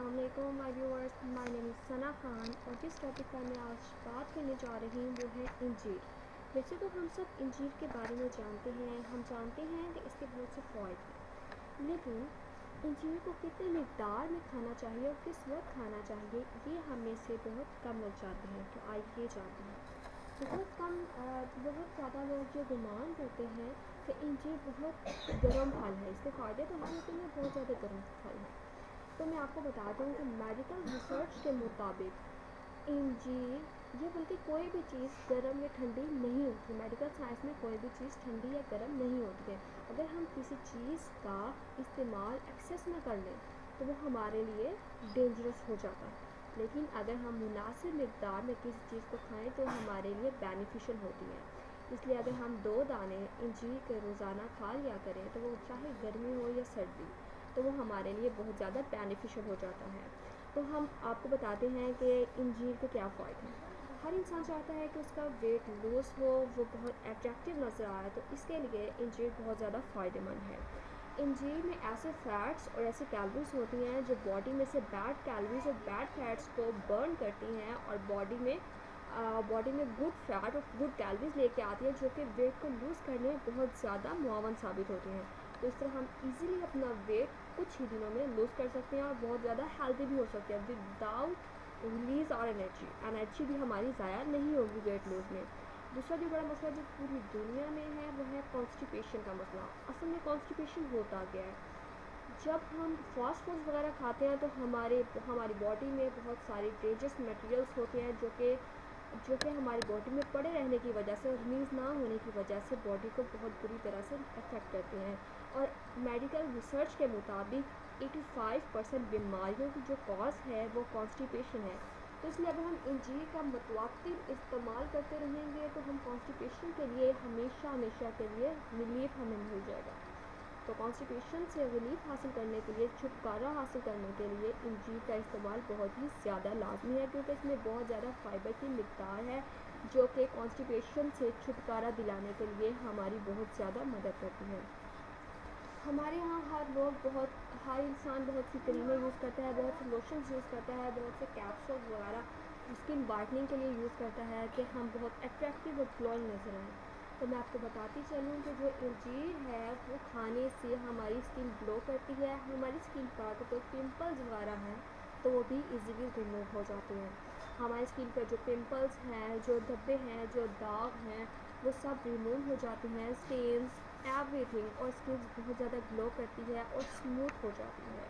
वालेकुम my viewers my name Sana Khan और जिस टॉपिक पर मैं आज बात करने जा रही हूँ, वो है इंजीर। वैसे तो हम सब इंजीर के बारे में जानते हैं। हम जानते हैं कि इसके बहुत से फ़ायदे हैं। लेकिन इंजीर को कितने मकदार में खाना चाहिए और किस वक्त खाना चाहिए, ये हम से बहुत कम लोग जानते हैं। तो आइए जानते हैं। बहुत कम बहुत ज़्यादा लोग जो गुमान करते हैं कि इंजीर बहुत गर्म फल है। इसके फ़ायदे तो हैं लेकिन ये बहुत ज़्यादा गर्म फल है। तो मैं आपको बता दूँ कि मेडिकल रिसर्च के मुताबिक इंजीर ये बल्कि कोई भी चीज़ गर्म या ठंडी नहीं होती। मेडिकल साइंस में कोई भी चीज़ ठंडी या गर्म नहीं होती है। अगर हम किसी चीज़ का इस्तेमाल एक्सेस में कर लें तो वो हमारे लिए डेंजरस हो जाता है। लेकिन अगर हम मुनासिब मकदार में किसी चीज़ को खाएँ तो हमारे लिए बेनिफिशियल होती है। इसलिए अगर हम दो दाने इंजीर के रोज़ाना खा लिया करें तो वो चाहे गर्मी हो या सर्दी तो वो हमारे लिए बहुत ज़्यादा बेनिफिशियल हो जाता है। तो हम आपको बताते हैं कि इंजीर के क्या फ़ायदे हैं। हर इंसान चाहता है कि उसका वेट लूज़ हो, वो बहुत एट्रैक्टिव नज़र आए तो इसके लिए इंजीर बहुत ज़्यादा फ़ायदेमंद है। इंजीर में ऐसे फैट्स और ऐसी कैलोरीज होती हैं जो बॉडी में से बैड कैलोरीज और बैड फैट्स को बर्न करती हैं और बॉडी में बॉडी में गुड फैट और गुड कैलरीज लेके आती है जो कि वेट को लूज़ करने में बहुत ज़्यादा मुआवन साबित होती हैं। तो इस तरह हम इजीली अपना वेट कुछ ही दिनों में लूज़ कर सकते हैं और बहुत ज़्यादा हेल्दी भी हो सकते हैं। विदाउट रिलीज़ और एनर्जी एनर्जी भी हमारी ज़ाया नहीं होगी वेट लूज़ में। दूसरा जो बड़ा मसला जो पूरी दुनिया में है, वो है कॉन्स्टिपेशन का मसला। असल में कॉन्स्टिपेशन होता गया है? जब हम फास्ट फ़ूड वगैरह खाते हैं तो हमारे, हमारी बॉडी में बहुत सारे डेंजरस मटेरियल्स होते हैं, जो कि जो कि हमारी बॉडी में पड़े रहने की वजह से रिलीज़ ना होने की वजह से बॉडी को बहुत बुरी तरह से अफेक्ट करते हैं। और मेडिकल रिसर्च के मुताबिक 85 परसेंट बीमारियों की जो कॉज है, वो कॉन्स्टिपेशन है। तो इसलिए अगर हम इंजीर का मतवातिर इस्तेमाल करते रहेंगे तो हम कॉन्स्टिपेशन के लिए हमेशा हमेशा के लिए रिलीफ हमें मिल जाएगा। तो कॉन्स्टिपेशन से रिलीफ हासिल करने के लिए, छुटकारा हासिल करने के लिए इंजीर का इस्तेमाल बहुत ही ज़्यादा लाजमी है, क्योंकि इसमें बहुत ज़्यादा फाइबर की मकदार है, जो कि कॉन्स्टिपेशन से छुटकारा दिलाने के लिए हमारी बहुत ज़्यादा मदद करती है। हमारे यहाँ हर लोग बहुत, हर इंसान बहुत सी क्रीमें यूज़ करता है, बहुत से लोशन यूज़ करता है, बहुत से कैप्सूल वगैरह स्किन वाइटनिंग के लिए यूज़ करता है कि हम बहुत अट्रैक्टिव और ग्लोइंग नज़र आएँ। तो मैं आपको बताती चलूँ कि जो इंजीर है, वो खाने से हमारी स्किन ग्लो करती है, हमारी स्किन पर तो कोई पिंपल्स वगैरह हैं तो वो भी इजीली रिमूव हो जाते हैं। हमारी स्किन पर जो पिंपल्स हैं, जो धब्बे हैं, जो दाग हैं, वो सब रिमूव हो जाते हैं स्टेन्स एवरीथिंग और स्किन बहुत ज़्यादा ग्लो करती है और स्मूथ हो जाती है,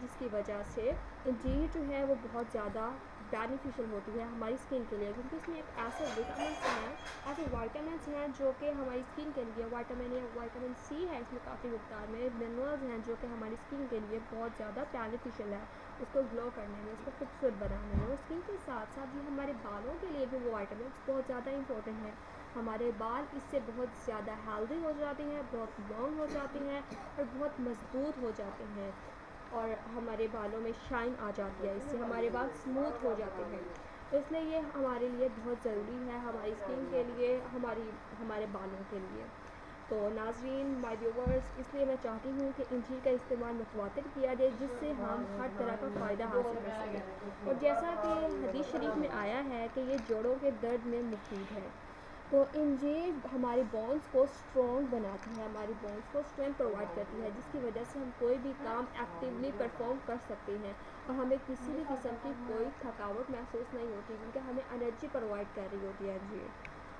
जिसकी वजह से इंजीर जो है वो बहुत ज़्यादा बेनिफिशियल होती है हमारी स्किन के लिए, क्योंकि इसमें एक ऐसे विटामिन हैं, ऐसे वाइटामिन हैं जो कि हमारी स्किन के लिए वाइटामिन ए वाइटामिन सी है, इसमें काफ़ी मकदार में मिनरल्स हैं जो कि हमारी स्किन के लिए बहुत ज़्यादा बेनिफिशियल है, उसको ग्लो करने में, उसको खूबसूरत बनाने में और स्किन के साथ साथ ही हमारे बालों के लिए भी वो वाइटामिन बहुत ज़्यादा इंपॉर्टेंट है। हमारे बाल इससे बहुत ज़्यादा हेल्दी हो जाते हैं, बहुत लॉन्ग हो जाते हैं और बहुत मज़बूत हो जाते हैं। और हमारे बालों में शाइन आ जाती है, इससे हमारे बाल स्मूथ हो जाते हैं। तो इसलिए ये हमारे लिए बहुत ज़रूरी है, हमारी स्किन के लिए, हमारी, हमारे बालों के लिए। तो नाजरीन माय व्यूवर्स इसलिए मैं चाहती हूँ कि इंजीर का इस्तेमाल मतवातर किया जाए, जिससे हम हर तरह का फ़ायदा हासिल कर सकें। और जैसा कि हदीस शरीफ में आया है कि ये जोड़ों के दर्द में मुफीद है। तो इंजीर हमारे बोन्स को स्ट्रॉन्ग बनाती है, हमारी बोन्स को स्ट्रेंथ प्रोवाइड करती है, जिसकी वजह से हम कोई भी काम एक्टिवली परफॉर्म कर सकते हैं और हमें किसी भी किस्म की कोई थकावट महसूस नहीं होती, क्योंकि हमें एनर्जी प्रोवाइड कर रही होती है इंजीर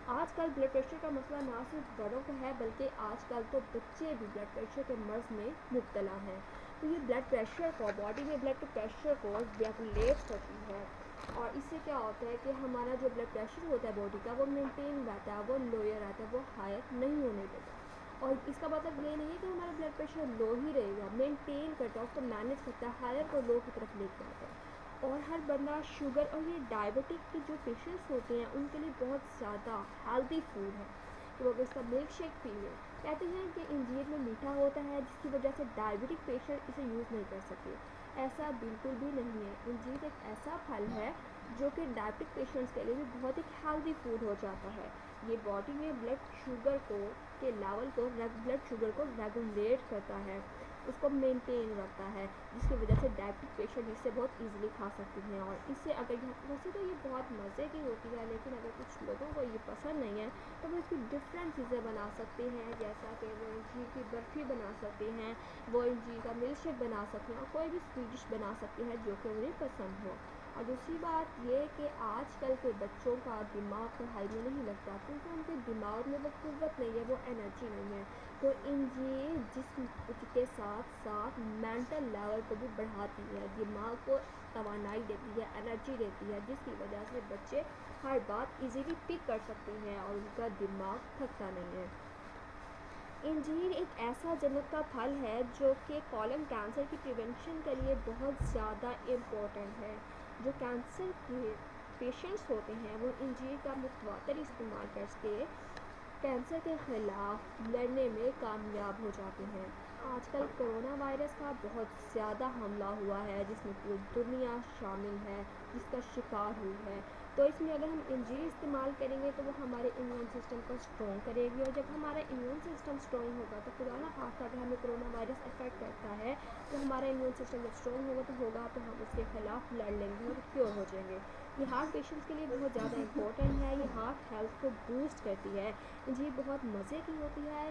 आजकल ब्लड प्रेशर का मसला ना सिर्फ़ बड़ों को है, बल्कि आजकल तो बच्चे भी ब्लड प्रेशर के मर्ज़ में मुबतला हैं। तो ये ब्लड प्रेशर को बॉडी में ब्लड प्रेशर को रेगुलेट करती है। और इससे क्या होता है कि हमारा जो ब्लड प्रेशर होता है बॉडी का, वो मेंटेन रहता है, वो लोअर रहता है, वो हायर नहीं होने देता। और इसका मतलब ये नहीं है कि हमारा ब्लड प्रेशर लो ही रहेगा। मेंटेन करता है उसको मैनेज करता है हायर को लो की तरफ़ लेके आता है। और हर बंदा शुगर और ये डायबिटिक के जो पेशेंट्स होते हैं, उनके लिए बहुत ज़्यादा हेल्दी फ़ूड है। तो वो इसका मिल्क शेक पी लें कहते हैं कि इंजीर में मीठा होता है, जिसकी वजह से डायबिटिक पेशेंट इसे यूज़ नहीं कर सकते। ऐसा बिल्कुल भी नहीं है। इंजीर एक ऐसा फल है, जो कि डायबिटिक पेशेंट्स के लिए भी बहुत ही हेल्दी फ़ूड हो जाता है। ये बॉडी में ब्लड शुगर को, के लेवल को ब्लड शुगर को रेगुलेट करता है। उसको मेंटेन रखता है, जिसकी वजह से डायबिटिक पेशेंट इससे बहुत इजीली खा सकते हैं। और इससे अगर वैसे तो ये बहुत मज़े की होती है, लेकिन अगर कुछ लोगों को ये पसंद नहीं है तो वो इसकी डिफरेंट चीज़ें बना सकते हैं, जैसा कि वो इंजी की बर्फ़ी बना सकते हैं, वो इंजी का मिल्क शेक बना सकते हैं, और कोई भी स्वीट डिश बना सकते हैं जो कि उन्हें पसंद हो। और दूसरी बात ये कि आजकल के बच्चों का दिमाग पढ़ाई में नहीं लगता, क्योंकि उनके दिमाग में वो कुत नहीं है, वो एनर्जी नहीं है। तो इन ये जिसम के साथ साथ मेंटल लेवल को भी बढ़ाती है, दिमाग को तोानाई देती है एनर्जी देती है, जिसकी वजह से बच्चे हर बात इजीली पिक कर सकते हैं और उनका दिमाग थकता नहीं है। इंजीर एक ऐसा जन्नत का फल है जो कि कॉलम कैंसर की प्रिवेंशन के लिए बहुत ज़्यादा इम्पोर्टेंट है। जो कैंसर के पेशेंट्स होते हैं, वो इंजीर का मुतवातर इस्तेमाल करके कैंसर के ख़िलाफ़ लड़ने में कामयाब हो जाते हैं। आजकल कोरोना वायरस का बहुत ज़्यादा हमला हुआ है, जिसमें पूरी दुनिया शामिल है, जिसका शिकार हुई है। तो इसमें अगर हम इंजीर इस्तेमाल करेंगे तो वो हमारे इम्यून सिस्टम को स्ट्रॉन्ग करेगी और जब हमारा इम्यून सिस्टम स्ट्रॉन्ग होगा तो खुदा ना खासा अगर हमें कोरोना वायरस अफेक्ट करता है तो हमारा इम्यून सिस्टम जब स्ट्रॉन्ग होगा तो होगा तो हम उसके ख़िलाफ़ लड़ लेंगे और क्योर हो जाएँगे। ये हार्ट पेशेंट्स के लिए बहुत ज़्यादा इंपॉर्टेंट है। ये हार्ट हेल्थ को बूस्ट करती है। इंजीर बहुत मज़े की होती है।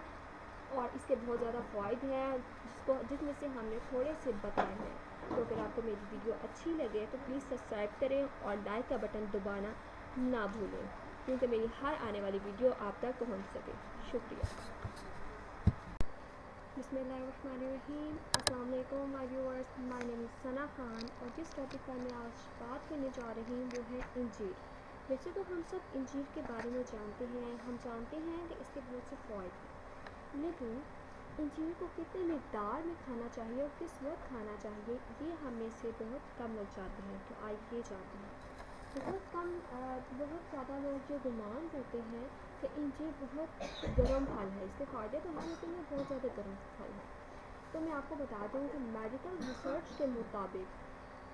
और इसके बहुत ज़्यादा फ़ायदे हैं, जिसको, जिसमें से हमने थोड़े से बताए हैं। तो अगर आपको मेरी वीडियो अच्छी लगे तो प्लीज़ सब्सक्राइब करें और लाइक का बटन दबाना ना भूलें, क्योंकि मेरी हर आने वाली वीडियो आप तक पहुँच सके। शुक्रिया। बसमीम अल्लाम my viewers. My name Sana Khan और जिस टॉपिक पर मैं आज बात करने जा रही हूँ, वो है इंजीर। वैसे तो हम सब इंजीर के बारे में जानते हैं। हम जानते हैं कि इसके बहुत से फ़ायदे लेकिन इंजीर को कितने मकदार में खाना चाहिए और किस वक्त खाना चाहिए, ये हमें से बहुत कम लोग जाते हैं तो आइए जाते हैं। बहुत कम बहुत ज़्यादा लोग जो गुमान करते हैं कि इंजीर बहुत गर्म फल है। इसके फ़ायदे तो हैं लेकिन ये बहुत ज़्यादा गर्म फल है। तो मैं आपको बता दूँ कि मेडिकल रिसर्च के मुताबिक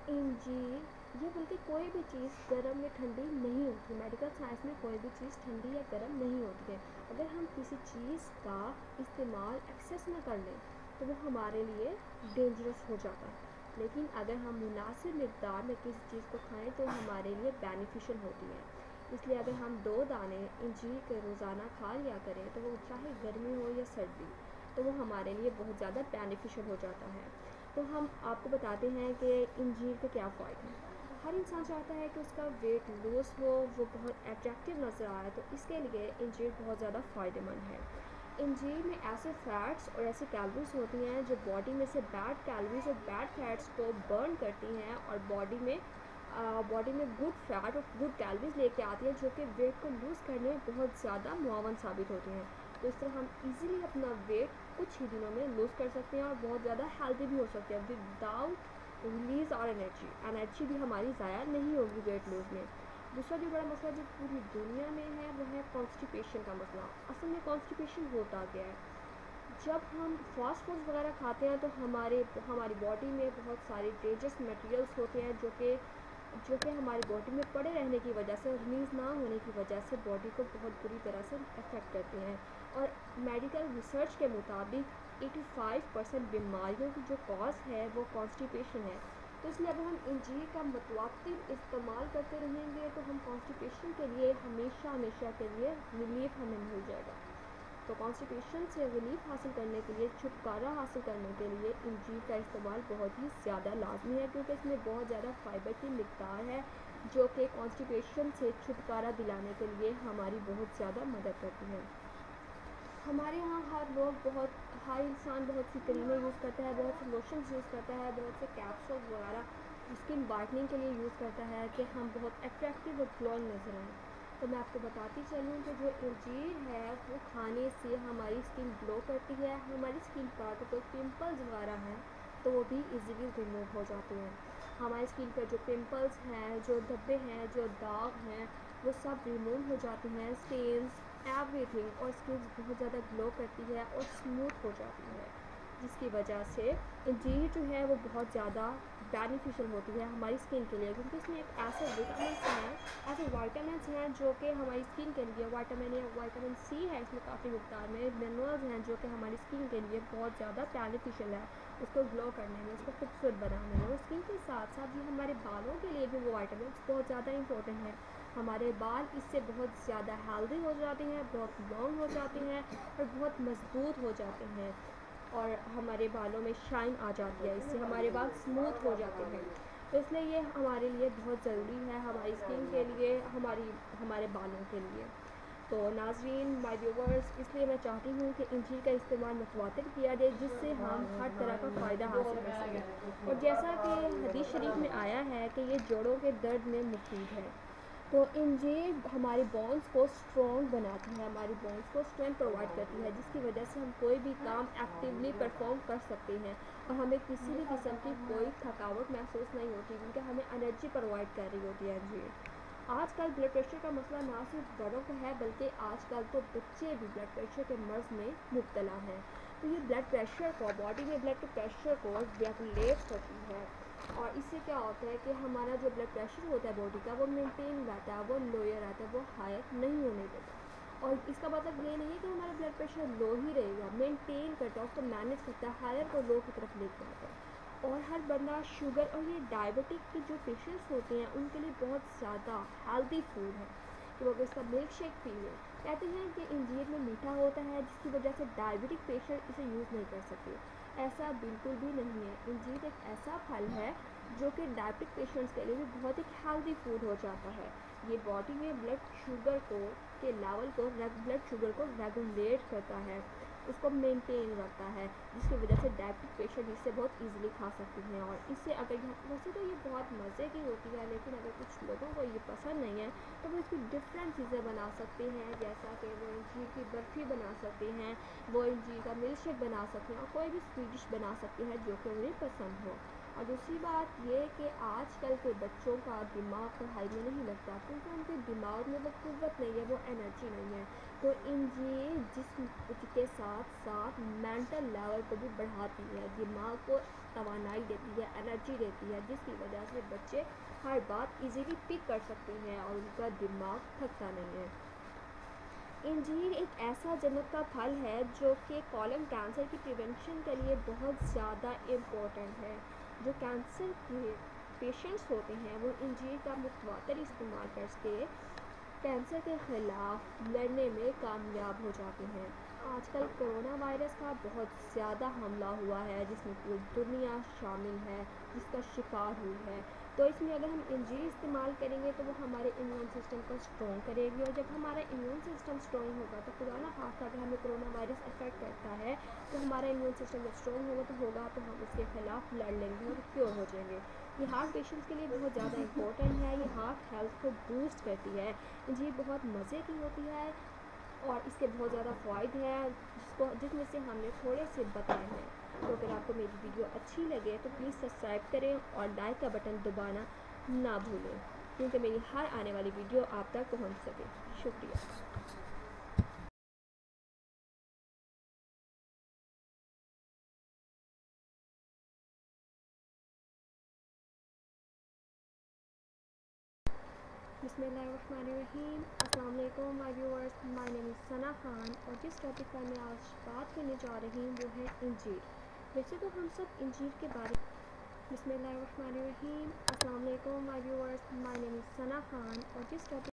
इंजीर ये बल्कि कोई भी चीज़ गर्म या ठंडी नहीं होती। मेडिकल साइंस में कोई भी चीज़ ठंडी या गर्म नहीं होती है। अगर हम किसी चीज़ का इस्तेमाल एक्सेस में कर लें तो वो हमारे लिए डेंजरस हो जाता है। लेकिन अगर हम मुनासिब मकदार में किसी चीज़ को खाएँ तो हमारे लिए बेनिफिशियल होती है। इसलिए अगर हम दो दाने इंजीर के रोज़ाना खा लिया करें तो वो चाहे गर्मी हो या सर्दी तो वो हमारे लिए बहुत ज़्यादा बेनिफिशियल हो जाता है। तो हम आपको बताते हैं कि इंजीर के क्या फ़ायदे हैं। हर इंसान चाहता है कि उसका वेट लूज़ हो, वो बहुत अट्रैक्टिव नज़र आए तो इसके लिए इंजीर बहुत ज़्यादा फ़ायदेमंद है। इंजीर में ऐसे फैट्स और ऐसी कैलोरीज होती हैं जो बॉडी में से बैड कैलोरीज और बैड फैट्स को बर्न करती हैं और बॉडी में बॉडी में गुड फैट और गुड कैलोरीज लेके आती हैं, जो कि वेट को लूज़ करने में बहुत ज़्यादा मुआवन साबित होती हैं। तो इस तरह हम इजीली अपना वेट कुछ ही दिनों में लूज़ कर सकते हैं और बहुत ज़्यादा हेल्दी भी हो सकते हैं विदाउट रिलीज़ और एनर्जी एनर्जी भी हमारी ज़ाया नहीं होगी वेट लूज में. दूसरा जो बड़ा मसला जो पूरी दुनिया में है, वो है कॉन्स्टिपेशन का मसला. असल में कॉन्स्टिपेशन होता क्या है? जब हम फास्ट फूड्स वगैरह खाते हैं तो हमारे, हमारी बॉडी में बहुत सारे डेंजरस मटेरियल्स होते हैं जो कि जो कि हमारी बॉडी में पड़े रहने की वजह से रिलीज़ ना होने की वजह से बॉडी को बहुत बुरी तरह से अफेक्ट करते हैं. और मेडिकल रिसर्च के मुताबिक 85 परसेंट बीमारियों की जो कॉज है, वो कॉन्स्टिपेशन है। तो इसलिए अगर हम इंजीर का मतवातिर इस्तेमाल करते रहेंगे तो हम कॉन्स्टिपेशन के लिए हमेशा हमेशा के लिए रिलीफ हमें मिल जाएगा। तो कॉन्स्टिपेशन से रिलीफ हासिल करने के लिए, छुटकारा हासिल करने के लिए इंजीर का इस्तेमाल बहुत ही ज़्यादा लाजमी है, क्योंकि इसमें बहुत ज़्यादा फाइबर की मकदार है, जो कि कॉन्स्टिपेशन से छुटकारा दिलाने के लिए हमारी बहुत ज़्यादा मदद करती है। हमारे यहाँ हर लोग बहुत, हर इंसान बहुत सी क्रीमें यूज़ करता है, बहुत से लोशन यूज़ करता है, बहुत से कैप्सूल वगैरह स्किन वाइटनिंग के लिए यूज़ करता है कि हम बहुत अट्रैक्टिव और ग्लोइंग नज़र आएँ। तो मैं आपको बताती चलूँ कि जो इंजीर है, वो खाने से हमारी स्किन ग्लो करती है, हमारी स्किन पर तो कोई पिम्पल्स वगैरह हैं तो वो भी इजीली रिमूव हो जाते हैं। हमारी स्किन पर जो पिंपल्स हैं, जो धब्बे हैं, जो दाग हैं, वो सब रिमूव हो जाते हैं स्टेन्स एवरीथिंग और स्किन बहुत ज़्यादा ग्लो करती है और स्मूथ हो जाती है, जिसकी वजह से इंजीर जो है वो बहुत ज़्यादा बेनिफिशियल होती है हमारी स्किन के लिए, क्योंकि इसमें एक ऐसे विटामिन हैं, ऐसे वाइटामिन हैं जो कि हमारी स्किन के लिए वाइटामिन या वाइटामिन सी है, इसमें काफ़ी मकदार में मिनरल्स हैं जो कि हमारी स्किन के लिए बहुत ज़्यादा बेनिफिशियल है उसको ग्लो करने में, उसको खूबसूरत बनाने में और स्किन के साथ साथ ये हमारे बालों के लिए भी वो वाइटामिन बहुत ज़्यादा इंपॉर्टेंट है। हमारे बाल इससे बहुत ज़्यादा हेल्दी हो जाते हैं, बहुत लॉन्ग हो जाते हैं और बहुत मज़बूत हो जाते हैं और हमारे बालों में शाइन आ जाती है, इससे हमारे बाल स्मूथ हो जाते हैं। तो इसलिए ये हमारे लिए बहुत ज़रूरी है, हमारी स्किन के लिए, हमारी, हमारे बालों के लिए। तो नाजरीन माई व्यूवर्स इसलिए मैं चाहती हूँ कि इंजीर का इस्तेमाल मतवातर किया जाए, जिससे हम हर तरह का फ़ायदा हासिल कर सकें। और जैसा कि हदीस शरीफ में आया है कि ये जोड़ों के दर्द में मुफीद है। तो इंजीर हमारे बॉन्स को स्ट्रॉन्ग बनाती है, हमारी बॉन्स को स्ट्रेंथ प्रोवाइड करती है, जिसकी वजह से हम कोई भी काम एक्टिवली परफॉर्म कर सकते हैं और हमें किसी भी किस्म की कोई थकावट महसूस नहीं होती, क्योंकि हमें एनर्जी प्रोवाइड कर रही होती है इंजीर आजकल ब्लड प्रेशर का मसला ना सिर्फ़ बड़ों का है, बल्कि आजकल तो बच्चे भी ब्लड प्रेशर के मर्ज में मुबतला हैं। तो ये ब्लड प्रेशर को बॉडी में ब्लड प्रेशर को रेगुलेट करती है। और इससे क्या होता है कि हमारा जो ब्लड प्रेशर होता है बॉडी का, वो मेंटेन रहता है, वो लोअर रहता है, वो हायर नहीं होने देता। और इसका मतलब ये नहीं है कि हमारा ब्लड प्रेशर लो ही रहेगा मेंटेन करता है, उसको मैनेज करता है हायर को लो की तरफ़ लेकर आता है। और हर बंदा शुगर और ये डायबिटिक के जो पेशेंट्स होते हैं, उनके लिए बहुत ज़्यादा हेल्दी फ़ूड है कि वो अगर इसका मिल्क शेक पी लें। कहते हैं कि इंजीर में मीठा होता है, जिसकी वजह से डायबिटिक पेशेंट इसे यूज़ नहीं कर सकते। ऐसा बिल्कुल भी नहीं है। इंजीर एक ऐसा फल है जो कि डायबिटिक पेशेंट्स के लिए भी बहुत ही हेल्दी फ़ूड हो जाता है। ये बॉडी में ब्लड शुगर को के लेवल को ब्लड शुगर को रेगुलेट करता है। उसको मेंटेन रखता है, जिसकी वजह से डायबिटिक पेशेंट इससे बहुत इजीली खा सकते हैं और इससे अगर यहाँ, वैसे तो ये बहुत मज़े की होती है, लेकिन अगर कुछ लोगों को ये पसंद नहीं है तो वो इसकी डिफरेंट चीज़ें बना सकते हैं, जैसा कि वो इंजीर की बर्फ़ी बना सकते हैं, वो इंजीर का मिल्क शेक बना सकते हैं और कोई भी स्वीट डिश बना सकते हैं जो कि उन्हें पसंद हो। और दूसरी बात ये कि आजकल के बच्चों का दिमाग पढ़ाई में नहीं लगता, क्योंकि उनके दिमाग में वो कुत नहीं है, वो एनर्जी नहीं है। तो इन ये जिसम के साथ साथ मेंटल लेवल को भी बढ़ाती है, दिमाग को तोानाई देती है एनर्जी देती है, जिसकी वजह से बच्चे हर बात इजीली पिक कर सकते हैं और उनका दिमाग थकता नहीं है। इंजीर एक ऐसा जन्नत का फल है जो कि कॉलम कैंसर की प्रिवेंशन के लिए बहुत ज़्यादा इम्पोर्टेंट है। जो कैंसर के पेशेंट्स होते हैं, वो इंजीर का मुतवातर इस्तेमाल करके कैंसर के ख़िलाफ़ लड़ने में कामयाब हो जाते हैं। आजकल कोरोना वायरस का बहुत ज़्यादा हमला हुआ है, जिसमें पूरी दुनिया शामिल है, जिसका शिकार हुई है। तो इसमें अगर हम इंजरी इस्तेमाल करेंगे तो वो हमारे इम्यून सिस्टम को स्ट्रॉन्ग करेगी। और जब हमारा इम्यून सिस्टम स्ट्रॉन्ग होगा तो खुदा ना खासा अगर हमें कोरोना वायरस अफेक्ट करता है तो हमारा इम्यून सिस्टम जब स्ट्रॉन्ग होगा तो होगा तो हम उसके ख़िलाफ़ लड़ लेंगे और क्योर हो जाएँगे। ये हार्ट पेशेंट्स के लिए बहुत ज़्यादा इंपॉर्टेंट है। ये हार्ट हेल्थ को बूस्ट करती है। ये बहुत मज़े की होती है और इसके बहुत ज़्यादा फ़ायदे हैं। जिसको, जिसमें से हमने थोड़े से बताए हैं। तो अगर आपको मेरी वीडियो अच्छी लगे तो प्लीज़ सब्सक्राइब करें और लाइक का बटन दबाना ना भूलें, क्योंकि मेरी हर आने वाली वीडियो आप तक पहुँच सके। शुक्रिया। Assalamualaikum my viewers my name is Sana Khan और जिस टॉपिक पर मैं आज बात करने जा रही हूँ, वो है इंजीर। वैसे तो हम सब इंजीर के बारे में बसमीम अल्लाम my viewers. My name is Sana Khan और जिस टॉपिक